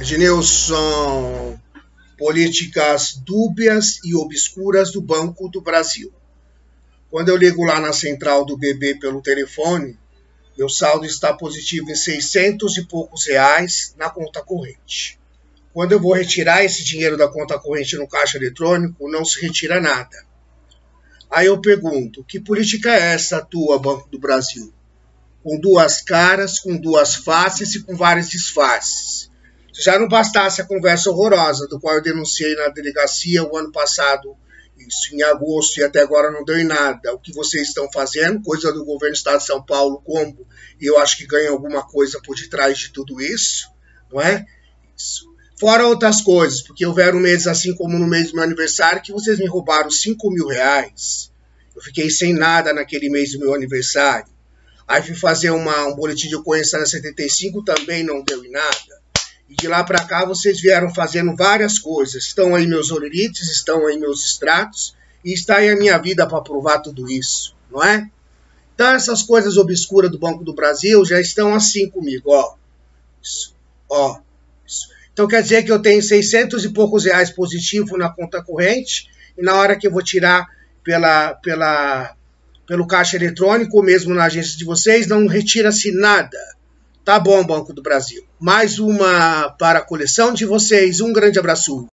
Ednilson, políticas dúbias e obscuras do Banco do Brasil. Quando eu ligo lá na central do BB pelo telefone, meu saldo está positivo em 600 e poucos reais na conta corrente. Quando eu vou retirar esse dinheiro da conta corrente no caixa eletrônico, não se retira nada. Aí eu pergunto: que política é essa tua, Banco do Brasil? Com duas caras, com duas faces e com vários disfarces já não bastasse a conversa horrorosa, do qual eu denunciei na delegacia o ano passado, isso em agosto, e até agora não deu em nada. O que vocês estão fazendo, coisa do governo do estado de São Paulo, como eu acho que ganha alguma coisa por detrás de tudo isso, não é? Isso. Fora outras coisas, porque houveram meses, assim como no mês do meu aniversário, que vocês me roubaram 5 mil reais. Eu fiquei sem nada naquele mês do meu aniversário. Aí fui fazer uma, um boletim de ocorrência na 75, também não deu em nada. E de lá para cá vocês vieram fazendo várias coisas. Estão aí meus olerites, estão aí meus extratos, e está aí a minha vida para provar tudo isso, não é? Então essas coisas obscuras do Banco do Brasil já estão assim comigo, ó. Isso, ó. Isso. Então quer dizer que eu tenho 600 e poucos reais positivo na conta corrente, e na hora que eu vou tirar pela, pela, pelo caixa eletrônico, ou mesmo na agência de vocês, não retira-se nada Tá bom, Banco do Brasil. Mais uma para a coleção de vocês. Um grande abraço.